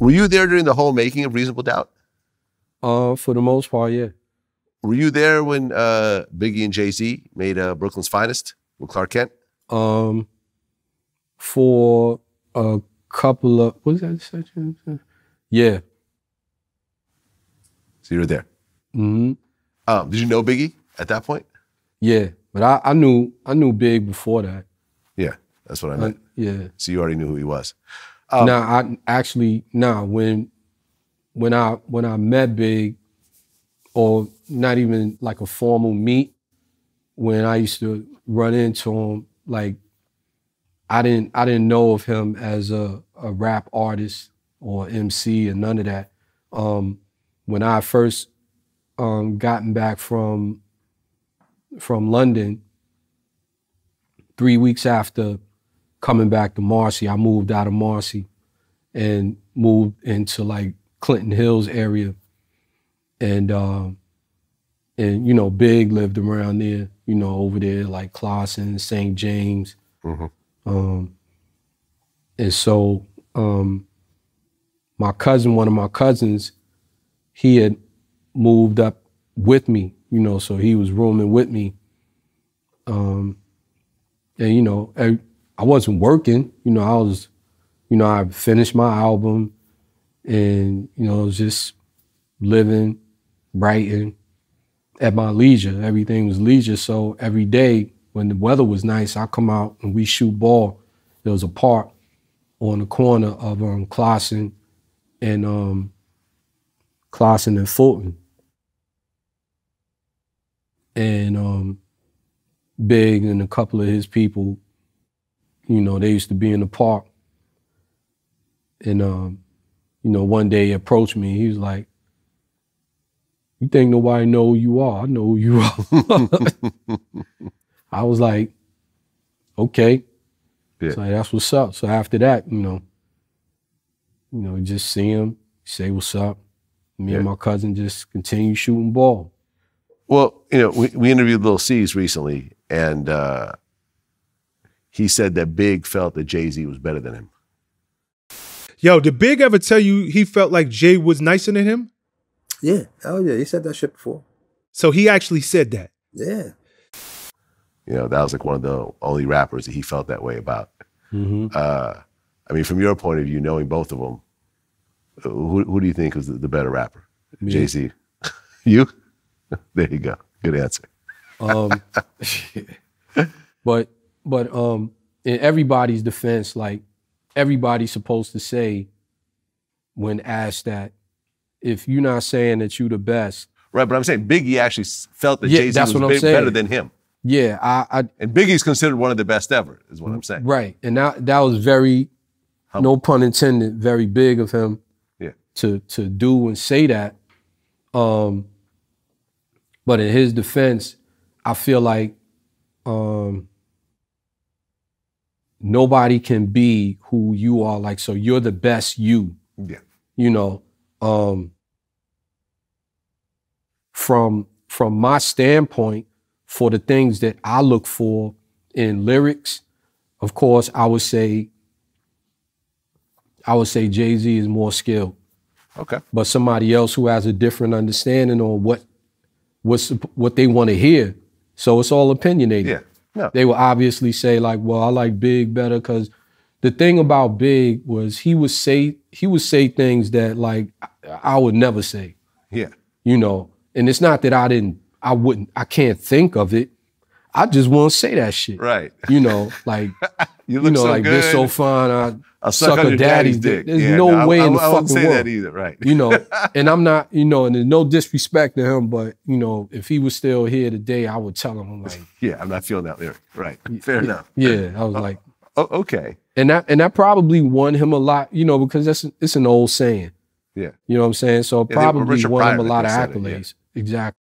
Were you there during the whole making of Reasonable Doubt? Uh, for the most part, yeah. Were you there when uh, Biggie and Jay Z made uh, Brooklyn's Finest with Clark Kent? Um, for a couple of what was that section? Yeah. So you were there. hmm Um, did you know Biggie at that point? Yeah, but I, I knew I knew Big before that. Yeah, that's what I Uh, meant. yeah. so you already knew who he was. Um, now I actually now when when I when I met Big, or not even like a formal meet, when I used to run into him, like I didn't I didn't know of him as a, a rap artist or MC and none of that. Um, when I first um, gotten back from from London, three weeks after coming back to Marcy, I moved out of Marcy and moved into like Clinton Hills area. And um and you know, Big lived around there, you know, over there, like Classon, St. James. Mhm. Um and so um my cousin, one of my cousins, he had moved up with me, you know, so he was rooming with me. Um and you know, I, wasn't working, you know, I was, you know, I finished my album and, you know, just living, writing at my leisure. Everything was leisure. So every day when the weather was nice, I come out and we shoot ball. There was a park on the corner of um Classon and um Classon and Fulton. And um Big and a couple of his people, you know, they used to be in the park. And um, you know, one day he approached me, he was like, You think nobody know who you are? I know who you are. I was like, okay. Yeah. So that's what's up. So after that, you know, you know, just see him, say what's up. Me and my cousin just continue shooting ball. Well, you know, we, we interviewed Lil Cease recently, and uh, he said that Big felt that Jay Z was better than him. Yo, did Big ever tell you he felt like Jay was nicer than him? Yeah. Oh yeah. He said that shit before. So he actually said that. Yeah. You know, that was like one of the only rappers that he felt that way about. Mm-hmm. Uh, I mean, from your point of view, knowing both of them, who, who do you think was the, the better rapper? Jay Z. you? there you go. Good answer. Um, but but um, in everybody's defense, like everybody's supposed to say when asked that, if you're not saying that you're the best, Right, but I'm saying Biggie actually felt that Yeah, Jay Z was big- better than him. yeah, I, I And Biggie's considered one of the best ever, is what I'm saying. right, and that that was very, Humble. no pun intended, very big of him Yeah. to to do and say that. Um, but in his defense, I feel like um, nobody can be who you are. Like, so you're the best you. Yeah. You know, um, from from my standpoint, for the things that I look for in lyrics, of course, I would say I would say Jay Z is more skilled Okay. but somebody else who has a different understanding on what what's what they want to hear. So it's all opinionated. Yeah. No. They will obviously say like, "Well, I like Big better because the thing about Big was he would say he would say things that like I- would never say, Yeah. you know. And it's not that I didn't, I wouldn't, I can't think of it. I just want to say that shit, Right. you know, like You you look know, so like good. this so fine. I I'll suck, on a your daddy's dick. There's Yeah, no, I- way I, in the I fucking say world that either. Right. you know, and I'm not, you know, and there's no disrespect to him, but you know, if he was still here today, I would tell him I'm like, Yeah, I'm not feeling that lyric. Right. Fair enough. yeah, I was uh, like, Oh, okay. and that and that probably won him a lot, you know, because that's it's an old saying, Yeah. you know what I'm saying. So it Yeah, probably won him a lot of I said it, yeah. accolades. Exactly.